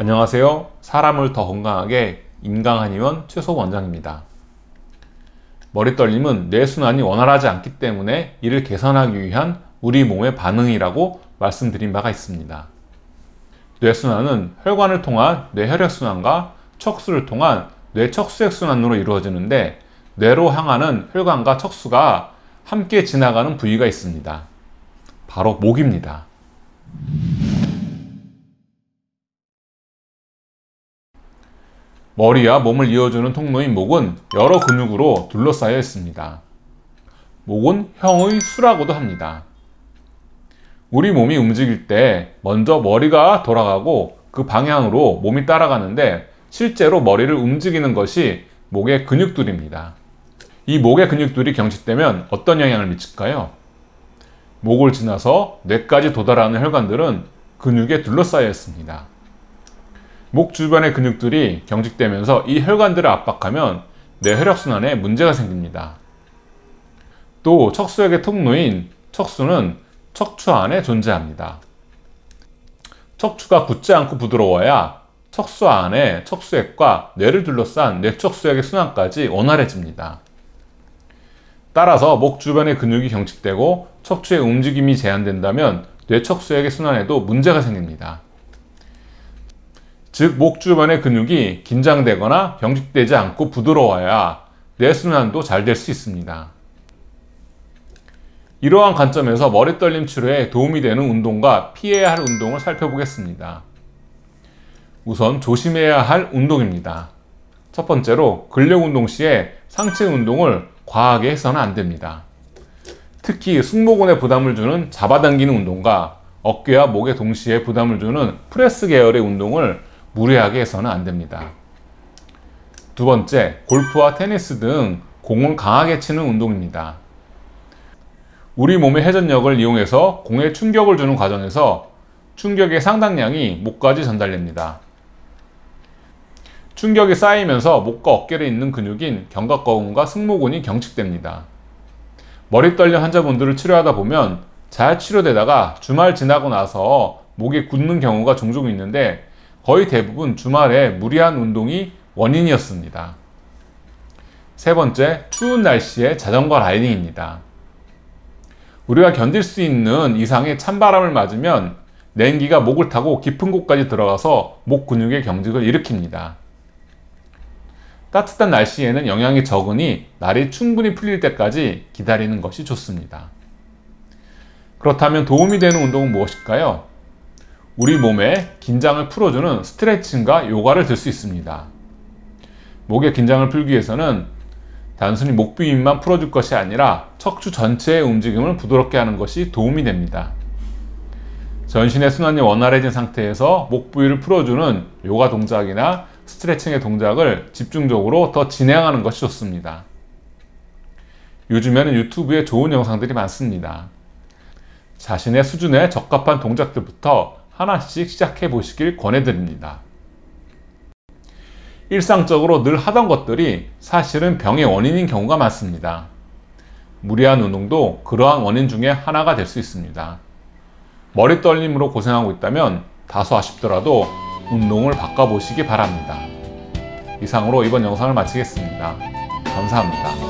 안녕하세요. 사람을 더 건강하게 인강한의원 최소 원장입니다. 머리 떨림은 뇌순환이 원활하지 않기 때문에 이를 개선하기 위한 우리 몸의 반응이라고 말씀드린 바가 있습니다. 뇌순환은 혈관을 통한 뇌혈액순환과 척수를 통한 뇌척수액순환으로 이루어지는데 뇌로 향하는 혈관과 척수가 함께 지나가는 부위가 있습니다. 바로 목입니다. 머리와 몸을 이어주는 통로인 목은 여러 근육으로 둘러싸여 있습니다. 목은 형의 수라고도 합니다. 우리 몸이 움직일 때 먼저 머리가 돌아가고 그 방향으로 몸이 따라가는데 실제로 머리를 움직이는 것이 목의 근육들입니다. 이 목의 근육들이 경직되면 어떤 영향을 미칠까요? 목을 지나서 뇌까지 도달하는 혈관들은 근육에 둘러싸여 있습니다. 목 주변의 근육들이 경직되면서 이 혈관들을 압박하면 뇌 혈액순환에 문제가 생깁니다. 또 척수액의 통로인 척수는 척추 안에 존재합니다. 척추가 굳지 않고 부드러워야 척수 안에 척수액과 뇌를 둘러싼 뇌척수액의 순환까지 원활해집니다. 따라서 목 주변의 근육이 경직되고 척추의 움직임이 제한된다면 뇌척수액의 순환에도 문제가 생깁니다. 즉, 목 주변의 근육이 긴장되거나 경직되지 않고 부드러워야 뇌순환도 잘 될 수 있습니다. 이러한 관점에서 머리 떨림 치료에 도움이 되는 운동과 피해야 할 운동을 살펴보겠습니다. 우선 조심해야 할 운동입니다. 첫 번째로 근력 운동 시에 상체 운동을 과하게 해서는 안 됩니다. 특히 승모근에 부담을 주는 잡아당기는 운동과 어깨와 목에 동시에 부담을 주는 프레스 계열의 운동을 무리하게 해서는 안 됩니다. 두 번째, 골프와 테니스 등 공을 강하게 치는 운동입니다. 우리 몸의 회전력을 이용해서 공에 충격을 주는 과정에서 충격의 상당량이 목까지 전달됩니다. 충격이 쌓이면서 목과 어깨에 있는 근육인 견갑거근과 승모근이 경직됩니다. 머리 떨림 환자분들을 치료하다 보면 잘 치료되다가 주말 지나고 나서 목이 굳는 경우가 종종 있는데 거의 대부분 주말에 무리한 운동이 원인이었습니다. 세 번째, 추운 날씨에 자전거 라이딩입니다. 우리가 견딜 수 있는 이상의 찬바람을 맞으면 냉기가 목을 타고 깊은 곳까지 들어가서 목 근육의 경직을 일으킵니다. 따뜻한 날씨에는 영향이 적으니 날이 충분히 풀릴 때까지 기다리는 것이 좋습니다. 그렇다면 도움이 되는 운동은 무엇일까요? 우리 몸의 긴장을 풀어주는 스트레칭과 요가를 들 수 있습니다. 목의 긴장을 풀기 위해서는 단순히 목 부위만 풀어줄 것이 아니라 척추 전체의 움직임을 부드럽게 하는 것이 도움이 됩니다. 전신의 순환이 원활해진 상태에서 목 부위를 풀어주는 요가 동작이나 스트레칭의 동작을 집중적으로 더 진행하는 것이 좋습니다. 요즘에는 유튜브에 좋은 영상들이 많습니다. 자신의 수준에 적합한 동작들부터 하나씩 시작해 보시길 권해드립니다. 일상적으로 늘 하던 것들이 사실은 병의 원인인 경우가 많습니다. 무리한 운동도 그러한 원인 중에 하나가 될 수 있습니다. 머리 떨림으로 고생하고 있다면 다소 아쉽더라도 운동을 바꿔보시기 바랍니다. 이상으로 이번 영상을 마치겠습니다. 감사합니다.